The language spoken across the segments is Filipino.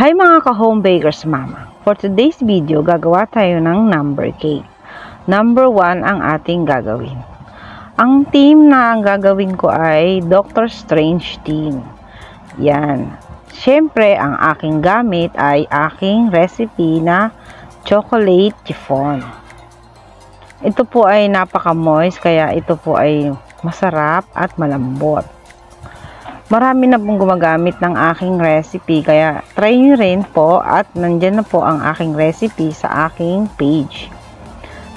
Hi mga ka-home bakers mama! For today's video, gagawa tayo ng number cake. Number 1 ang ating gagawin. Ang team na ang gagawin ko ay Doctor Strange team. Yan. Siyempre, ang aking gamit ay aking recipe na chocolate chiffon. Ito po ay napaka-moist, kaya ito po ay masarap at malambot. Marami na pong gumagamit ng aking recipe kaya try nyo rin po at nandyan na po ang aking recipe sa aking page.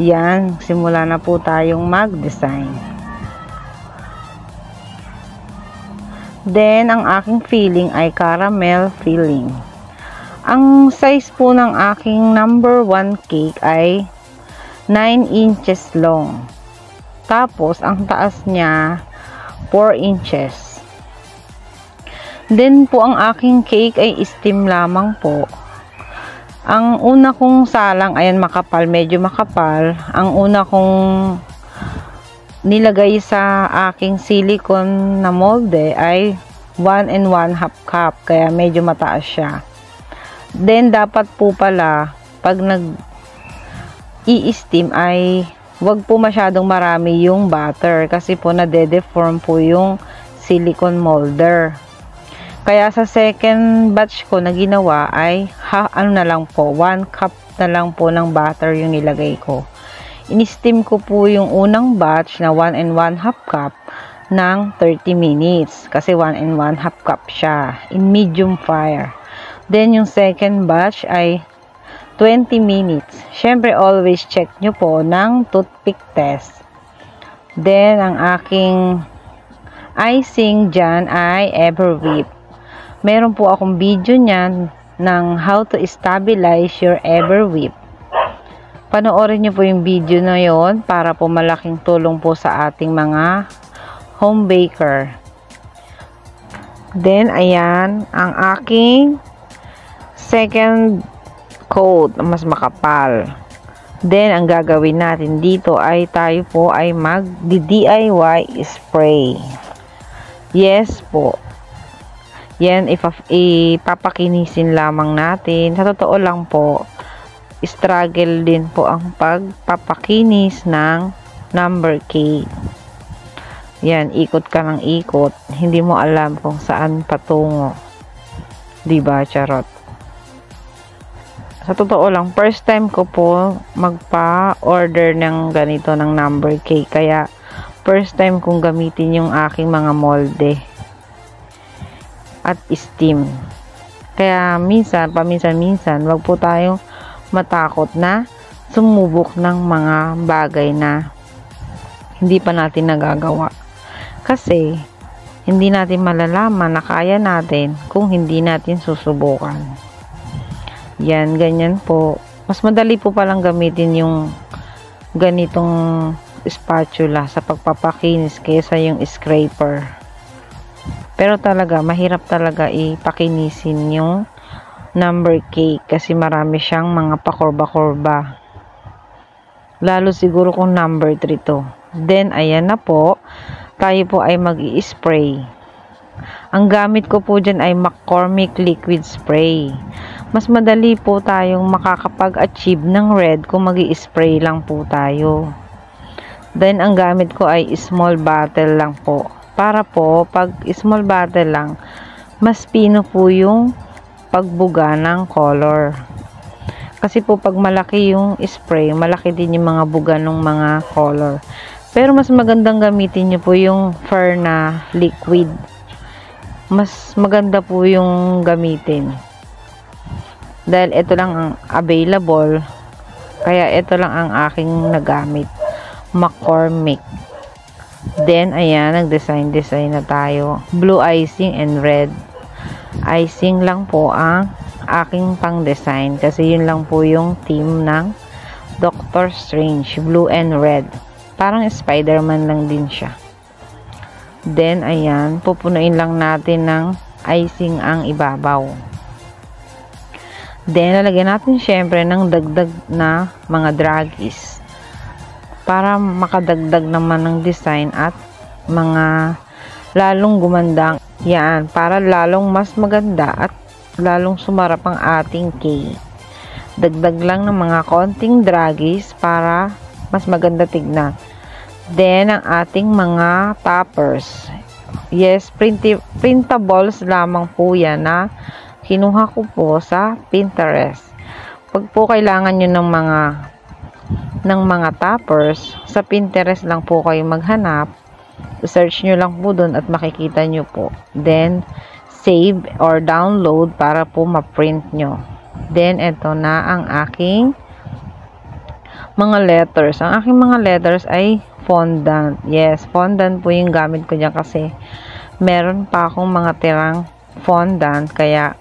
Yan, simula na po tayong mag-design. Then, ang aking filling ay caramel filling. Ang size po ng aking number 1 cake ay 9 inches long. Tapos, ang taas niya 4 inches. Then po ang aking cake ay steam lamang po. Ang una kong salang, ayan makapal, medyo makapal. Ang una kong nilagay sa aking silicone na molde ay 1 and 1 half cup. Kaya medyo mataas siya. Then dapat po pala, pag nag i-steam ay wag po masyadong marami yung butter kasi po nade-deform po yung silicone molder. Kaya sa second batch ko na ginawa ay ha, ano na lang po, 1 cup na lang po ng butter yung nilagay ko. In-steam ko po yung unang batch na 1 and 1 half cup ng 30 minutes kasi 1 and 1 half cup siya in medium fire. Then yung second batch ay 20 minutes. Syempre always check nyo po ng toothpick test. Then ang aking icing dyan ay Everwhip meron po akong video niyan ng how to stabilize your Everwhip. Panoorin niyo po yung video na yon para po malaking tulong po sa ating mga home baker. Then, ayan, ang aking second coat, mas makapal. Then, ang gagawin natin dito ay tayo po ay mag-DIY spray. Yes po. Yan, ipapakinisin lamang natin. Sa totoo lang po, struggle din po ang pagpapakinis ng number cake. Yan, ikot ka ng ikot. Hindi mo alam kung saan patungo. Diba, charot? Sa totoo lang, first time ko po magpa-order ng ganito ng number cake. Kaya, first time kong gamitin yung aking mga molde at steam. Kaya minsan, paminsan-minsan, wag po tayong matakot na sumubok ng mga bagay na hindi pa natin nagagawa. Kasi, hindi natin malalaman na kaya natin kung hindi natin susubukan. Yan, ganyan po. Mas madali po palang gamitin yung ganitong spatula sa pagpapakinis kaysa yung scraper. Pero talaga, mahirap talaga ipakinisin yung number cake kasi marami siyang mga pakorba-korba. Lalo siguro kung number 3 to. Then, ayan na po. Tayo po ay mag spray Ang gamit ko po dyan ay McCormick Liquid Spray. Mas madali po tayong makakapag-achieve ng red kung mag spray lang po tayo. Then, ang gamit ko ay small bottle lang po para po pag small bottle lang mas pino po yung pagbuga ng color. Kasi po pag malaki yung spray malaki din yung mga buga ng mga color. Pero mas magandang gamitin nyo po yung fur na liquid. Mas maganda po yung gamitin. Dahil ito lang ang available kaya ito lang ang aking nagamit. McCormick Then, ayan, nag-design-design na tayo. Blue icing and red. Icing lang po ang aking pang-design kasi yun lang po yung theme ng Doctor Strange. Blue and red. Parang Spider-Man lang din siya. Then, ayan, pupunuin lang natin ng icing ang ibabaw. Then, lalagyan natin syempre ng dagdag na mga draggies para makadagdag naman ng design at mga lalong gumanda yan para lalong mas maganda at lalong sumarap ang ating cake. Dagdag lang ng mga konting dragis para mas maganda tignan. Then, ang ating mga toppers. Yes, printi, printables lamang po yan na kinuha ko po sa Pinterest. Pag po kailangan nyo ng mga ng mga toppers, sa Pinterest lang po kayo maghanap. Search nyo lang po dun at makikita nyo po. Then, save or download para po ma-print nyo. Then, ito na ang aking mga letters. Ang aking mga letters ay fondant. Yes, fondant po yung gamit ko dyan kasi meron pa akong mga tirang fondant. Kaya,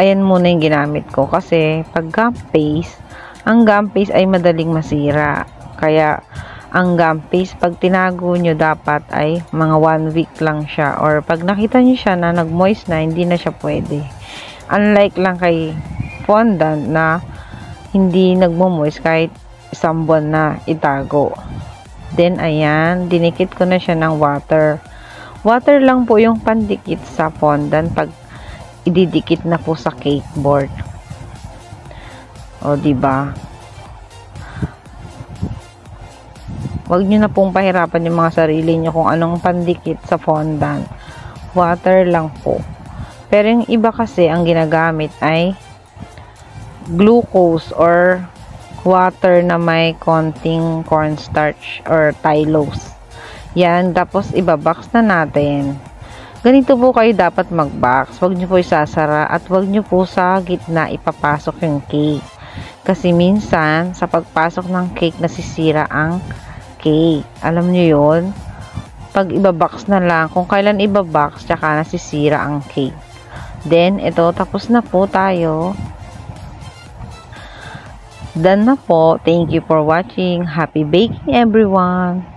ayan muna yung ginamit ko. Kasi, pag gum paste, ang gum paste ay madaling masira. Kaya, ang gum paste, pag tinago nyo dapat ay mga 1 week lang siya. Or pag nakita nyo siya na nag-moist na, hindi na siya pwede. Unlike lang kay fondant na hindi nagmo-moist kahit isang buwan na itago. Then, ayan, dinikit ko na siya ng water. Water lang po yung pandikit sa fondant pag ididikit na po sa cake board. O, di ba? Huwag nyo na pong pahirapan yung mga sarili nyo kung anong pandikit sa fondant. Water lang po. Pero yung iba kasi, ang ginagamit ay glucose or water na may konting cornstarch or tylose. Yan, tapos ibabox na natin. Ganito po kayo dapat mag-box. Huwag nyo po isasara at huwag nyo po sa gitna ipapasok yung cake. Kasi minsan, sa pagpasok ng cake, nasisira ang cake. Alam nyo yon Pag ibabox na lang, kung kailan ibabox, tsaka nasisira ang cake. Then, ito, tapos na po tayo. Done na po. Thank you for watching. Happy baking everyone!